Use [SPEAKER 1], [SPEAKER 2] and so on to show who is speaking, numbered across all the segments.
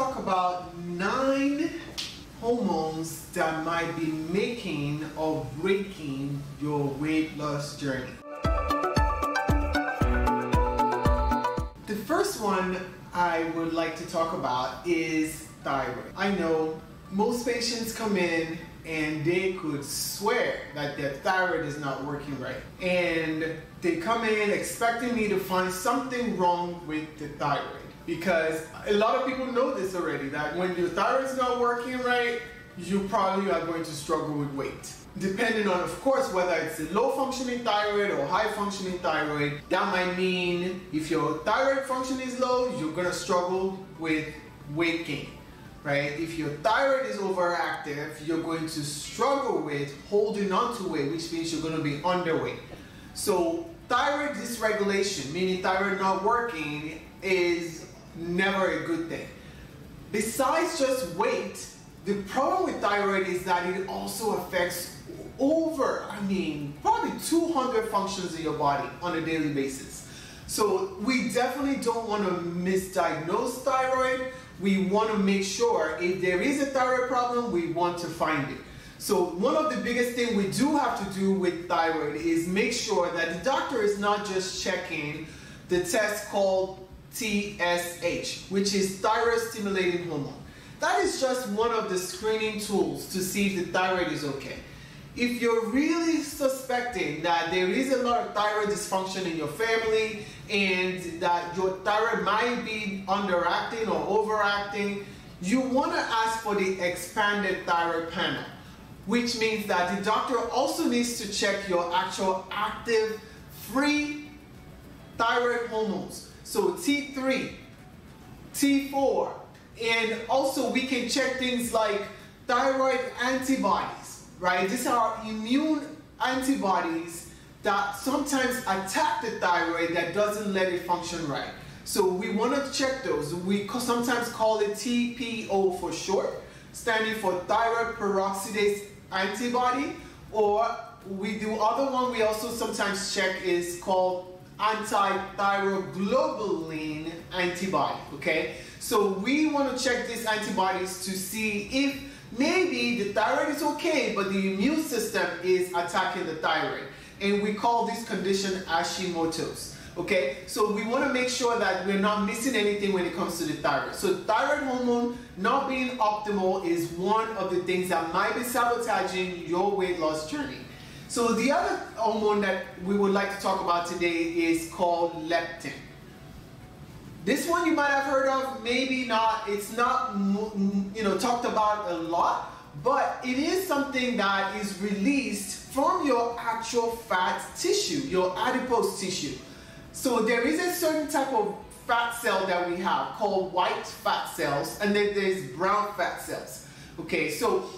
[SPEAKER 1] talk about nine hormones that might be making or breaking your weight loss journey. The first one I would like to talk about is thyroid. I know most patients come in and they could swear that their thyroid is not working right. And they come in expecting me to find something wrong with the thyroid. Because a lot of people know this already that when your thyroid is not working right, you probably are going to struggle with weight. Depending on, of course, whether it's a low functioning thyroid or high functioning thyroid, that might mean if your thyroid function is low, you're gonna struggle with weight gain right? If your thyroid is overactive, you're going to struggle with holding on to weight, which means you're going to be underweight. So thyroid dysregulation, meaning thyroid not working, is never a good thing. Besides just weight, the problem with thyroid is that it also affects over, I mean, probably 200 functions in your body on a daily basis. So we definitely don't want to misdiagnose thyroid we want to make sure if there is a thyroid problem, we want to find it. So one of the biggest things we do have to do with thyroid is make sure that the doctor is not just checking the test called TSH, which is thyroid stimulating hormone. That is just one of the screening tools to see if the thyroid is okay. If you're really suspecting that there is a lot of thyroid dysfunction in your family and that your thyroid might be underacting or overacting, you want to ask for the expanded thyroid panel, which means that the doctor also needs to check your actual active free thyroid hormones. So T3, T4, and also we can check things like thyroid antibodies, right? These are immune antibodies that sometimes attack the thyroid that doesn't let it function right. So we want to check those. We sometimes call it TPO for short, standing for thyroid peroxidase antibody, or we do other one we also sometimes check is called anti-thyroglobulin antibody, okay? So we want to check these antibodies to see if maybe the thyroid is okay, but the immune system is attacking the thyroid and we call this condition Hashimoto's. Okay, so we want to make sure that we're not missing anything when it comes to the thyroid. So thyroid hormone not being optimal is one of the things that might be sabotaging your weight loss journey. So the other hormone that we would like to talk about today is called leptin. This one you might have heard of, maybe not. It's not you know talked about a lot, but it is something that is released from your actual fat tissue, your adipose tissue. So there is a certain type of fat cell that we have called white fat cells, and then there's brown fat cells. Okay, so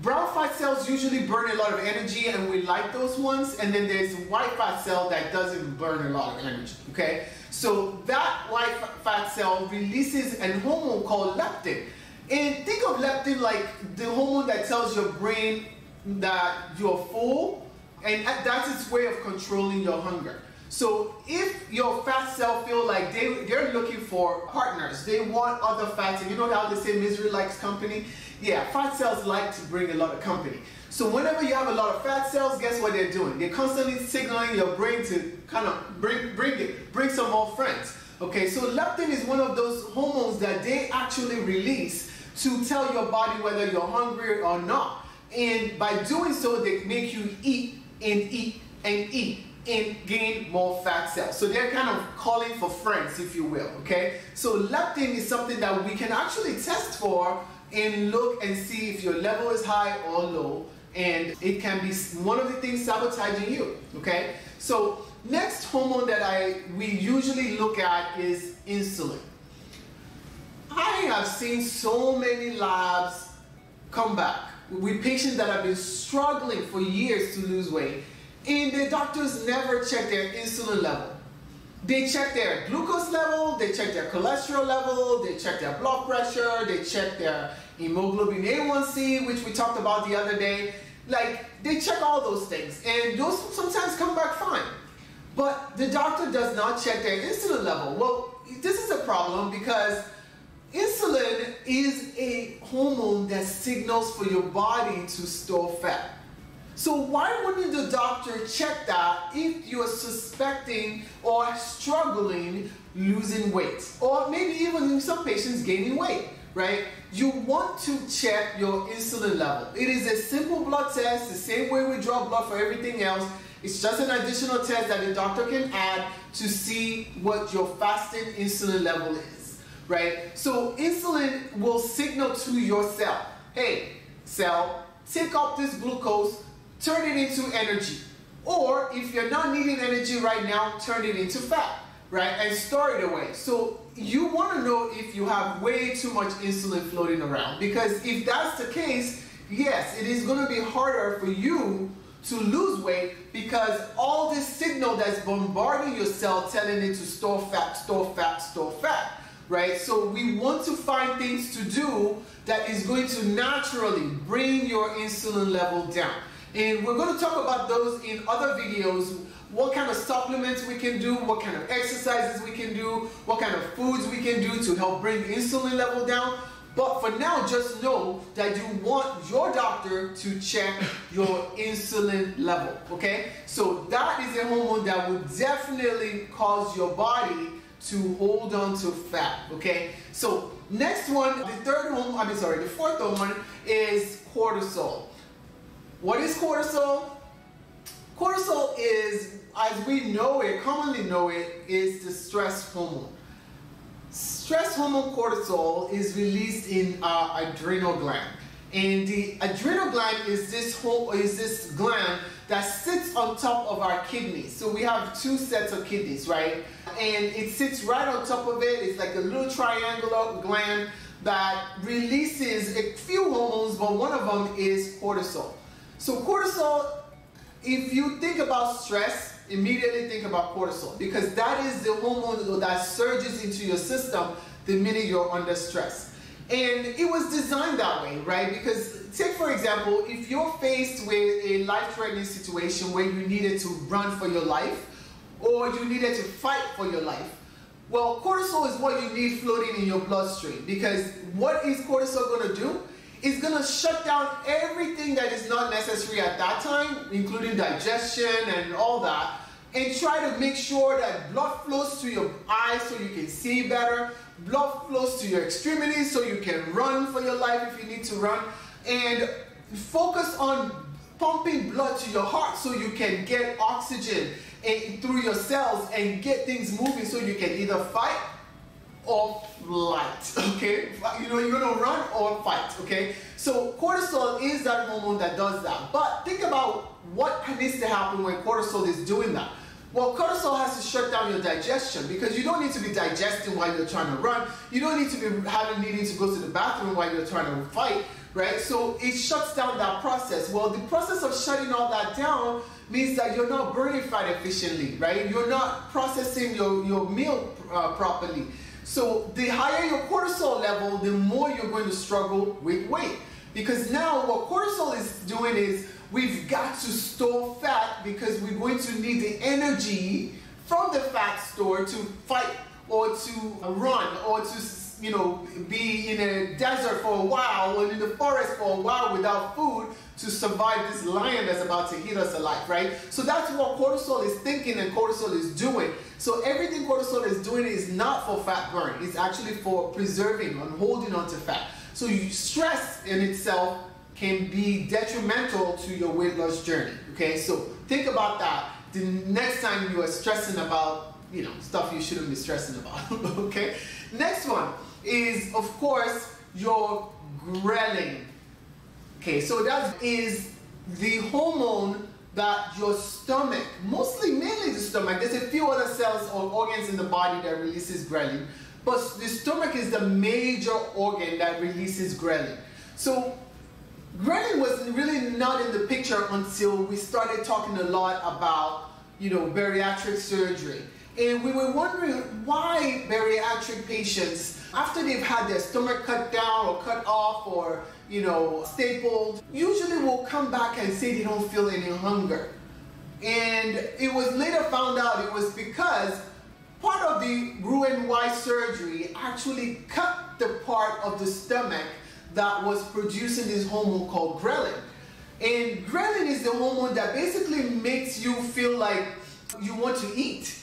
[SPEAKER 1] brown fat cells usually burn a lot of energy, and we like those ones. And then there's white fat cell that doesn't burn a lot of energy. Okay, so that white fat cell releases a hormone called leptin. And think of leptin like the hormone that tells your brain that you're full, and that's its way of controlling your hunger. So if your fat cell feel like they, they're looking for partners, they want other fats, and you know how they say misery likes company? Yeah, fat cells like to bring a lot of company. So whenever you have a lot of fat cells, guess what they're doing? They're constantly signaling your brain to kind of bring, bring it, bring some more friends. Okay, so leptin is one of those hormones that they actually release to tell your body whether you're hungry or not. And by doing so, they make you eat and eat and eat and gain more fat cells. So they're kind of calling for friends, if you will, okay? So leptin is something that we can actually test for and look and see if your level is high or low. And it can be one of the things sabotaging you, okay? So next hormone that I we usually look at is insulin. I have seen so many labs come back with patients that have been struggling for years to lose weight, and the doctors never check their insulin level. They check their glucose level, they check their cholesterol level, they check their blood pressure, they check their hemoglobin A1C, which we talked about the other day. Like, they check all those things, and those sometimes come back fine. But the doctor does not check their insulin level. Well, this is a problem because insulin is a hormone that signals for your body to store fat. So why wouldn't the doctor check that if you are suspecting or struggling losing weight? Or maybe even some patients gaining weight, right? You want to check your insulin level. It is a simple blood test, the same way we draw blood for everything else. It's just an additional test that the doctor can add to see what your fasting insulin level is, right? So insulin will signal to your cell, hey, cell, take up this glucose, turn it into energy. Or if you're not needing energy right now, turn it into fat, right? And store it away. So you want to know if you have way too much insulin floating around. Because if that's the case, yes, it is going to be harder for you to lose weight because all this signal that's bombarding your cell telling it to store fat, store fat, store fat, right? So we want to find things to do that is going to naturally bring your insulin level down. And we're going to talk about those in other videos, what kind of supplements we can do, what kind of exercises we can do, what kind of foods we can do to help bring insulin level down. But for now, just know that you want your doctor to check your insulin level, okay? So that is a hormone that will definitely cause your body to hold on to fat, okay? So next one, the third hormone, I mean sorry, the fourth hormone is cortisol. What is cortisol? Cortisol is, as we know it, commonly know it, is the stress hormone. Stress hormone cortisol is released in our adrenal gland. And the adrenal gland is this whole is this gland that sits on top of our kidneys. So we have two sets of kidneys, right? And it sits right on top of it. It's like a little triangular gland that releases a few hormones, but one of them is cortisol. So cortisol, if you think about stress, immediately think about cortisol because that is the hormone that surges into your system the minute you're under stress. And it was designed that way, right? Because take for example, if you're faced with a life-threatening situation where you needed to run for your life or you needed to fight for your life, well, cortisol is what you need floating in your bloodstream because what is cortisol going to do? It's going to shut down everything that is not necessary at that time, including digestion and all that, and try to make sure that blood flows to your eyes so you can see better, blood flows to your extremities so you can run for your life if you need to run, and focus on pumping blood to your heart so you can get oxygen eh, through your cells and get things moving so you can either fight or flight, okay? You know, you're gonna run or fight, okay? So cortisol is that hormone that does that. But think about what needs to happen when cortisol is doing that. Well, cortisol has to shut down your digestion because you don't need to be digesting while you're trying to run. You don't need to be having needing to go to the bathroom while you're trying to fight, right? So it shuts down that process. Well, the process of shutting all that down means that you're not burning fat efficiently, right? You're not processing your, your meal uh, properly. So the higher your cortisol level, the more you're going to struggle with weight. Because now what cortisol is doing is we've got to store fat because we're going to need the energy from the fat store to fight or to run or to you know be in a desert for a while or in the forest for a while without food to survive this lion that's about to eat us alive, right? So that's what cortisol is thinking and cortisol is doing. So everything cortisol is doing is not for fat burn. It's actually for preserving and holding on to fat. So you, stress in itself can be detrimental to your weight loss journey. Okay, so think about that the next time you are stressing about you know stuff you shouldn't be stressing about. okay, next one is of course your ghrelin. Okay, so that is the hormone that your stomach, mostly mainly the stomach, there's a few other cells or organs in the body that releases ghrelin, but the stomach is the major organ that releases ghrelin. So ghrelin was really not in the picture until we started talking a lot about, you know, bariatric surgery. And we were wondering why bariatric patients, after they've had their stomach cut down or cut off or, you know, stapled, usually will come back and say they don't feel any hunger. And it was later found out it was because part of the Roux-en-Y surgery actually cut the part of the stomach that was producing this hormone called ghrelin. And ghrelin is the hormone that basically makes you feel like you want to eat,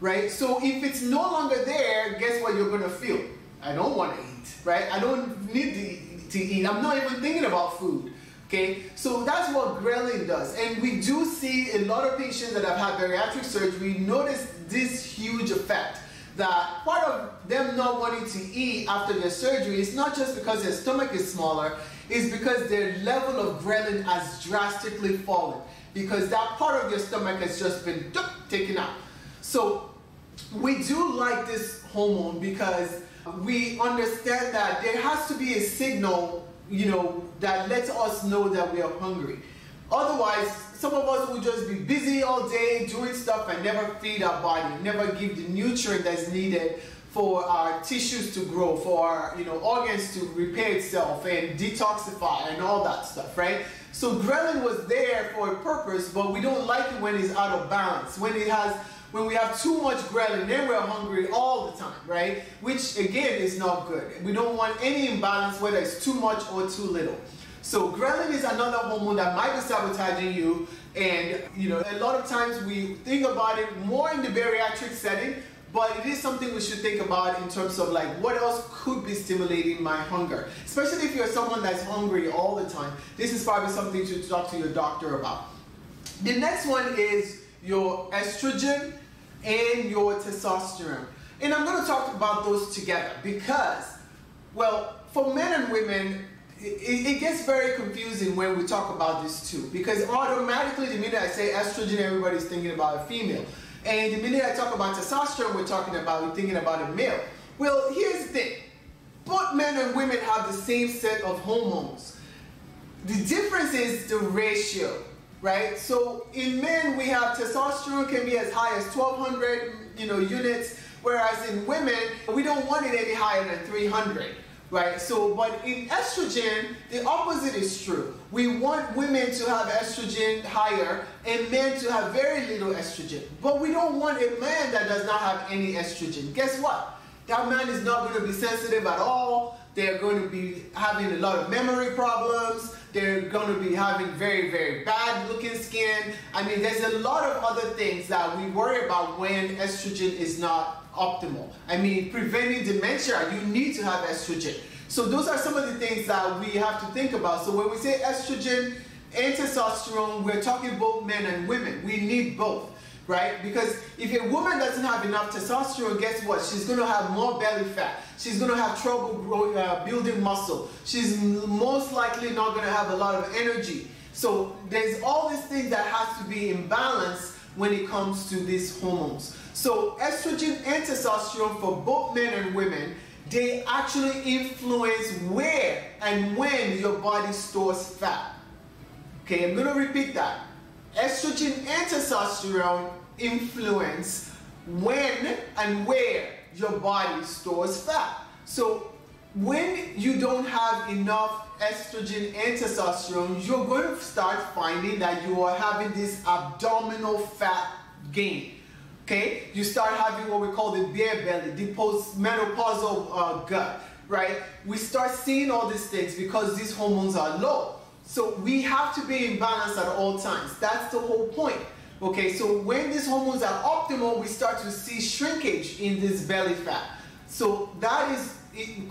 [SPEAKER 1] right? So if it's no longer there, guess what you're gonna feel? I don't want to eat, right? I don't need to, to eat. I'm not even thinking about food. Okay, so that's what ghrelin does. And we do see a lot of patients that have had bariatric surgery notice this huge effect that part of them not wanting to eat after their surgery is not just because their stomach is smaller, it's because their level of ghrelin has drastically fallen because that part of your stomach has just been taken out. So we do like this hormone because we understand that there has to be a signal, you know, that lets us know that we are hungry. Otherwise, some of us will just be busy all day doing stuff and never feed our body, never give the nutrient that's needed for our tissues to grow, for our you know organs to repair itself and detoxify and all that stuff, right? So ghrelin was there for a purpose, but we don't like it when it's out of balance. When it has when we have too much ghrelin, then we're hungry all the time, right? Which again is not good. We don't want any imbalance, whether it's too much or too little. So ghrelin is another hormone that might be sabotaging you. And you know, a lot of times we think about it more in the bariatric setting, but it is something we should think about in terms of like what else could be stimulating my hunger. Especially if you're someone that's hungry all the time. This is probably something to talk to your doctor about. The next one is your estrogen and your testosterone. And I'm going to talk about those together because, well, for men and women, it, it, gets very confusing when we talk about this too because automatically the minute I say estrogen, everybody's thinking about a female. And the minute I talk about testosterone, we're talking about, we're thinking about a male. Well, here's the thing. Both men and women have the same set of hormones. The difference is the ratio right? So in men, we have testosterone can be as high as 1200 you know, units, whereas in women, we don't want it any higher than 300 right? So, but in estrogen, the opposite is true. We want women to have estrogen higher and men to have very little estrogen. But we don't want a man that does not have any estrogen. Guess what? That man is not going to be sensitive at all. They're going to be having a lot of memory problems. They're going to be having very, very bad looking skin. I mean, there's a lot of other things that we worry about when estrogen is not optimal. I mean, preventing dementia, you need to have estrogen. So those are some of the things that we have to think about. So when we say estrogen and testosterone, we're talking both men and women. We need both right? Because if a woman doesn't have enough testosterone, guess what? She's going to have more belly fat. She's going to have trouble growing, uh, building muscle. She's most likely not going to have a lot of energy. So there's all these things that has to be in balance when it comes to these hormones. So estrogen and testosterone for both men and women, they actually influence where and when your body stores fat. Okay, I'm going to repeat that. Estrogen and testosterone influence when and where your body stores fat. So when you don't have enough estrogen and testosterone, you're going to start finding that you are having this abdominal fat gain. Okay, you start having what we call the bear belly, the postmenopausal uh, gut, right? We start seeing all these things because these hormones are low. So we have to be in balance at all times. That's the whole point. Okay, so when these hormones are optimal, we start to see shrinkage in this belly fat. So that is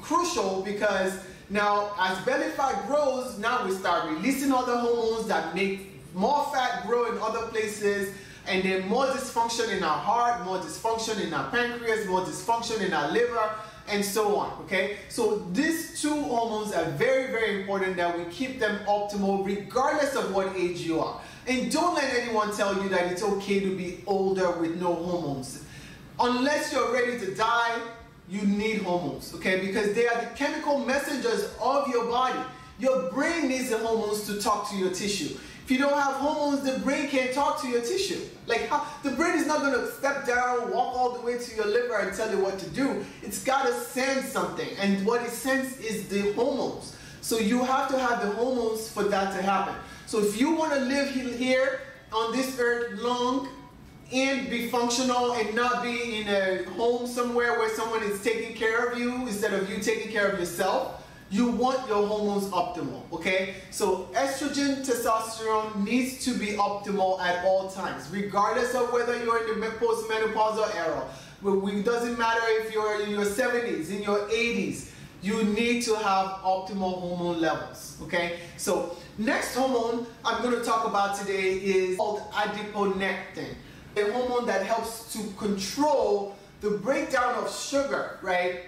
[SPEAKER 1] crucial because now as belly fat grows, now we start releasing other hormones that make more fat grow in other places and then more dysfunction in our heart, more dysfunction in our pancreas, more dysfunction in our liver, and so on, okay? So these two hormones are very, very important that we keep them optimal regardless of what age you are. And don't let anyone tell you that it's okay to be older with no hormones. Unless you're ready to die, you need hormones, okay? Because they are the chemical messengers of your body. Your brain needs the hormones to talk to your tissue. If you don't have hormones, the brain can't talk to your tissue. Like how, the brain is not going to step down, walk all the way to your liver and tell you what to do. It's got to sense something. And what it senses is the hormones. So you have to have the hormones for that to happen. So if you want to live here on this earth long, and be functional and not be in a home somewhere where someone is taking care of you instead of you taking care of yourself, you want your hormones optimal, okay? So estrogen, testosterone needs to be optimal at all times, regardless of whether you're in the postmenopausal era. It doesn't matter if you're in your 70s, in your 80s, you need to have optimal hormone levels, okay? So next hormone I'm gonna talk about today is called adiponectin, a hormone that helps to control the breakdown of sugar, right?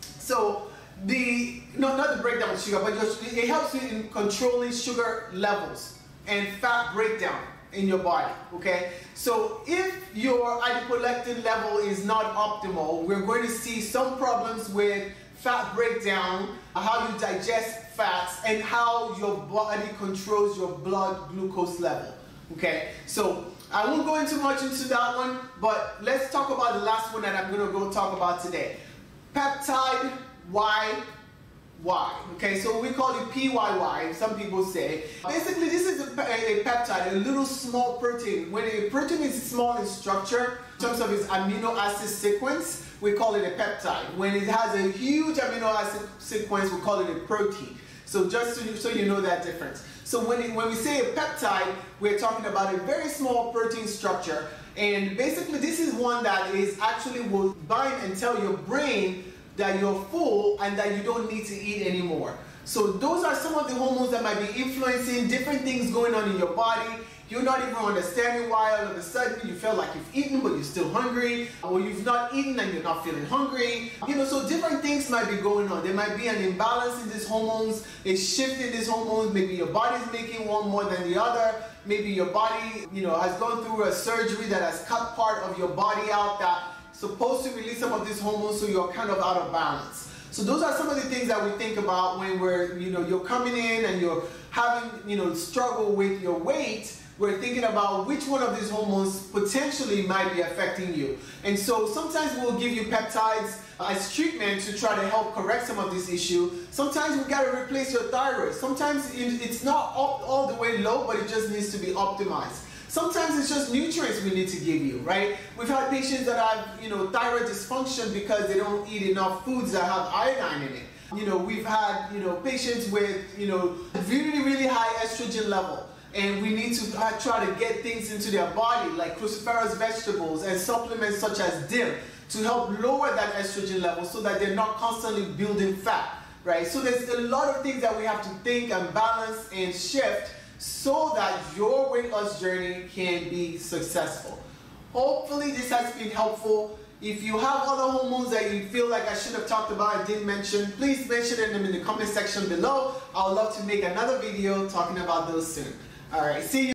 [SPEAKER 1] So the no not the breakdown of sugar, but it helps you in controlling sugar levels and fat breakdown in your body. Okay, so if your adiponectin level is not optimal, we're going to see some problems with fat breakdown, how you digest fats, and how your body controls your blood glucose level. Okay, so I won't go into much into that one, but let's talk about the last one that I'm going to go talk about today. Peptide Y Y. Okay, so we call it PYY, some people say. Basically, this is a, a, peptide, a little small protein. When a protein is small in structure, in terms of its amino acid sequence, we call it a peptide. When it has a huge amino acid sequence, we call it a protein. So just so you, so you know that difference. So when, it, when we say a peptide, we're talking about a very small protein structure. And basically, this is one that is actually will bind and tell your brain that you're full and that you don't need to eat anymore. So those are some of the hormones that might be influencing different things going on in your body. You're not even understanding why all of a sudden you feel like you've eaten but you're still hungry, or you've not eaten and you're not feeling hungry. You know, so different things might be going on. There might be an imbalance in these hormones, a shift in these hormones. Maybe your body's making one more than the other. Maybe your body, you know, has gone through a surgery that has cut part of your body out that supposed to release some of these hormones so you're kind of out of balance. So those are some of the things that we think about when we're, you know, you're coming in and you're having, you know, struggle with your weight. We're thinking about which one of these hormones potentially might be affecting you. And so sometimes we'll give you peptides as treatment to try to help correct some of this issue. Sometimes we got to replace your thyroid. Sometimes it's not all the way low, but it just needs to be optimized. Sometimes it's just nutrients we need to give you, right? We've had patients that have, you know, thyroid dysfunction because they don't eat enough foods that have iodine in it. You know, we've had, you know, patients with, you know, really, really high estrogen level. And we need to uh, try to get things into their body like cruciferous vegetables and supplements such as DIM to help lower that estrogen level so that they're not constantly building fat, right? So there's a lot of things that we have to think and balance and shift so that your weight loss journey can be successful. Hopefully this has been helpful. If you have other hormones that you feel like I should have talked about and didn't mention, please mention them in the comment section below. I would love to make another video talking about those soon. Alright, see you.